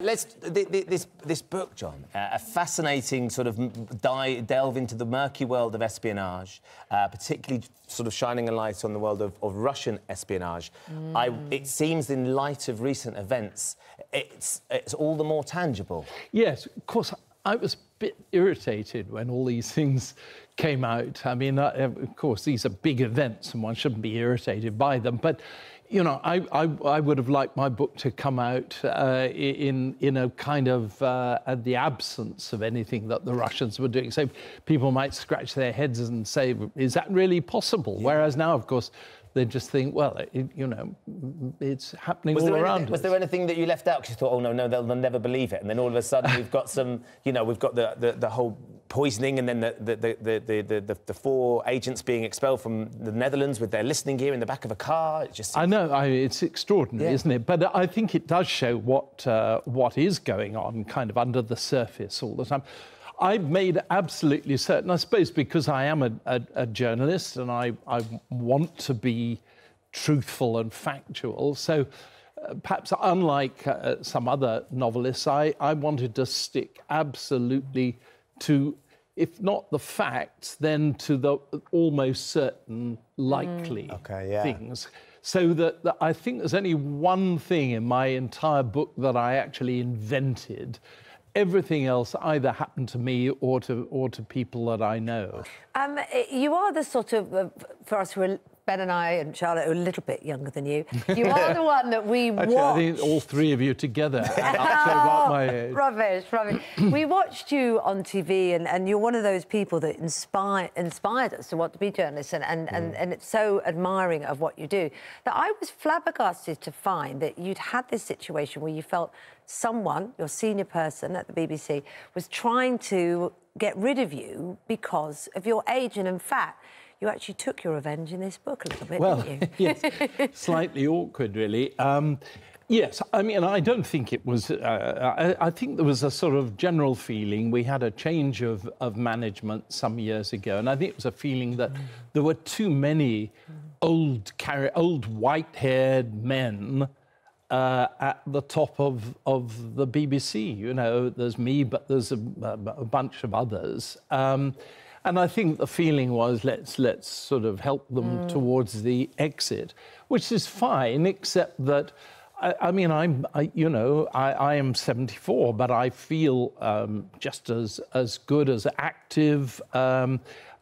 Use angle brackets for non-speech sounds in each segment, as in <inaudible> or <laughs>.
Let's th- th- this this book, John, uh, a fascinating sort of m- di- delve into the murky world of espionage, uh, particularly sort of shining a light on the world of, of Russian espionage. I, it seems, in light of recent events, it's it's all the more tangible. Yes, of course. I was a bit irritated when all these things came out. I mean, uh, of course, these are big events, and one shouldn't be irritated by them. But you know, I, I, I would have liked my book to come out uh, in in a kind of uh, the absence of anything that the Russians were doing. So people might scratch their heads and say, "Is that really possible?" Whereas now, of course. They just think, well, it, you know, it's happening Was all there, around anything, was there anything that you left out because you thought, oh no, no, they'll, they'll never believe it, and then all of a sudden <laughs> we've got some, you know, we've got the, the, the whole poisoning, and then the the, the, the, the, four agents being expelled from the Netherlands with their listening gear in the back of a car. It just I know I, it's extraordinary, Yeah. isn't it? But I think it does show what uh, what is going on, kind of under the surface all the time. I've made absolutely certain, I suppose, because I am a, a, a journalist and I, I want to be truthful and factual. So uh, perhaps unlike uh, some other novelists, I, I wanted to stick absolutely to, if not the facts, then to the almost certain likely Okay, yeah. things. So that, that I think there's only one thing in my entire book that I actually invented. Everything else either happened to me or to or to people that I know. Um, you are the sort of, uh, for us who are, Ben and I and Charlotte, are a little bit younger than you, <laughs> you are the one that we Actually, watch. I think all three of you together <laughs> to about my oh, age. Rubbish, rubbish. <clears throat> we watched you on TV, and, and you're one of those people that inspire, inspired us to want to be journalists, and, and, and, mm. and it's so admiring of what you do that I was flabbergasted to find that you'd had this situation where you felt someone, your senior person at the BBC, was trying to get rid of you because of your age, and in fact, you actually took your revenge in this book a little bit, Well, didn't you? <laughs> yes, slightly awkward, really. Um, yes, I mean, I don't think it was. Uh, I, I think there was a sort of general feeling. We had a change of, of management some years ago, and I think it was a feeling that there were too many old, carry, old white-haired men. Uh, at the top of, of the BBC, you know, there's me, but there's a, a, a bunch of others. Um, and I think the feeling was let's let's sort of help them towards the exit, which is fine, except that I, I mean I'm I, you know I, I am 74, but I feel um, just as as good as active. Um,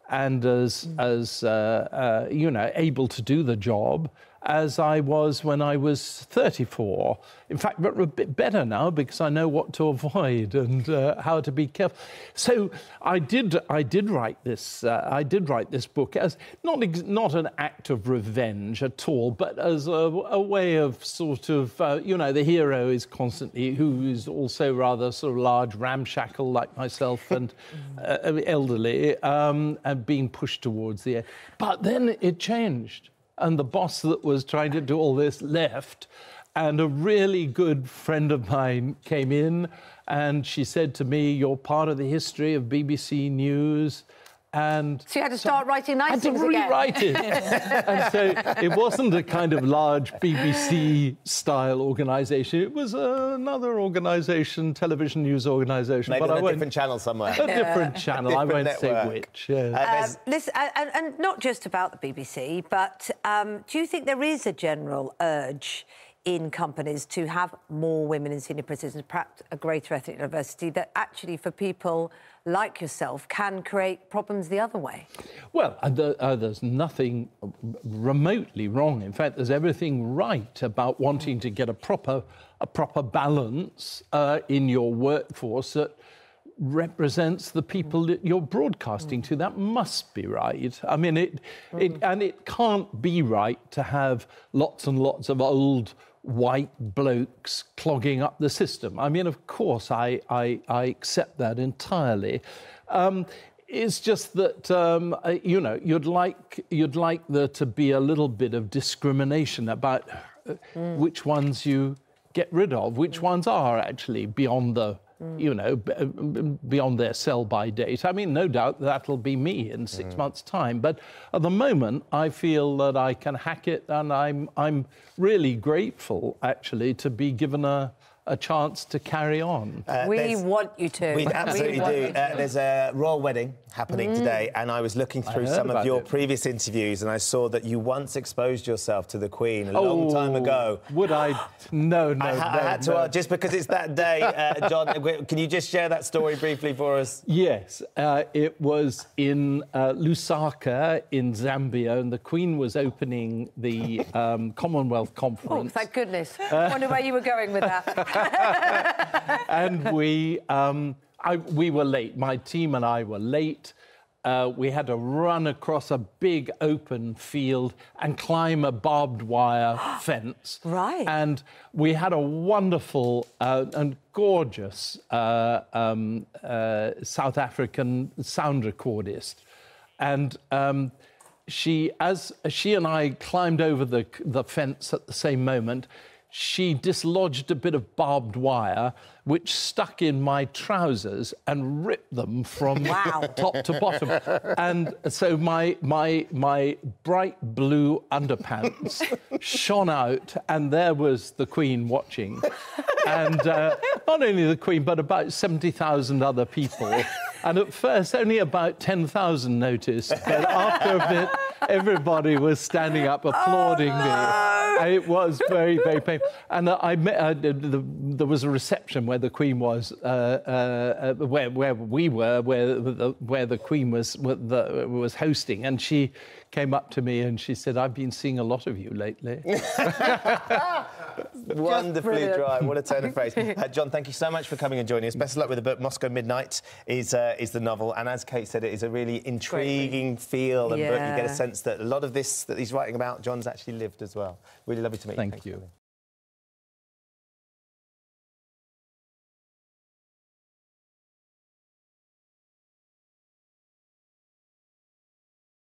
and as as uh, uh, you know able to do the job as I was when I was 34. In fact, but a bit better now because I know what to avoid and uh, how to be careful. So I did I did write this uh, I did write this book as not ex- not an act of revenge at all, but as a, a way of sort of uh, you know the hero is constantly who is also rather sort of large ramshackle like myself <laughs> and uh, elderly um, and being pushed towards the end. But then it changed and the boss that was trying to do all this left. And a really good friend of mine came in and she said to me you're part of the history of bbc news and So you had to start writing nice I had to things again. rewrite it. <laughs> and so it wasn't a kind of large BBC style organisation. It was another organisation, television news organisation. maybe but on I a different channel somewhere. a different <laughs> channel. I Different won't say which. Yeah. Uh, Um, listen, and, and not just about the BBC, but um, do you think there is a general urge in companies to have more women in senior positions, perhaps a greater ethnic diversity, that actually for people like yourself can create problems the other way? Well, uh, uh, there's nothing remotely wrong. In fact, there's everything right about wanting to get a proper, a proper balance uh, in your workforce that represents the people that you're broadcasting to. That must be right. I mean, it, it and it can't be right to have lots and lots of old white blokes clogging up the system. I mean, of course, I, I, I accept that entirely. Um, it's just that um, uh, you know you'd like you'd like there to be a little bit of discrimination about uh, which ones you get rid of, which ones are actually beyond the Mm. you know b- beyond their sell by date. I mean, no doubt that'll be me in six mm. months' time. But at the moment, I feel that I can hack it, and I'm I'm really grateful actually to be given a a chance to carry on. Uh, we want you to. We absolutely want do. Uh, there's a royal wedding happening today, and I was looking through some of your it. previous interviews, and I saw that you once exposed yourself to the Queen a long time Oh, ago. Would I? No, <gasps> no, I, ha- no, I had to no. ask, just because it's that day, uh, John. Can you just share that story briefly for us? <laughs> Yes, uh, it was in uh, Lusaka in Zambia, and the Queen was opening the um, Commonwealth Conference. Oh, Conference. thank goodness. I <laughs> wonder where you were going with that. <laughs> <laughs> and we, um, I, we were late. My team and I were late. Uh, we had to run across a big open field and climb a barbed wire <gasps> fence. Right. And we had a wonderful uh, and gorgeous uh, um, uh, South African sound recordist. And um, she, as she and I climbed over the, the fence at the same moment, she dislodged a bit of barbed wire which stuck in my trousers and ripped them from Wow. top to bottom. And so my, my, my bright blue underpants shone out, and there was the Queen watching. And uh, not only the Queen, but about 70,000 other people. And at first, only about 10,000 noticed. But after a bit, everybody was standing up applauding me. And It was very, very painful. And I met, uh, the, the, there was a reception where the Queen was, uh, uh, uh, where, where we were, where the, where the Queen was, was the, was hosting. And she came up to me and she said, I've been seeing a lot of you lately. <laughs> Wonderfully dry. What a turn of phrase. <laughs> Uh, John, thank you so much for coming and joining us. Best of luck with the book. Moscow Midnight is uh, is the novel, and as Kate said, it is a really intriguing feel and book. You get a sense that a lot of this that he's writing about, John's actually lived as well. Really lovely to meet you. Thank you. you.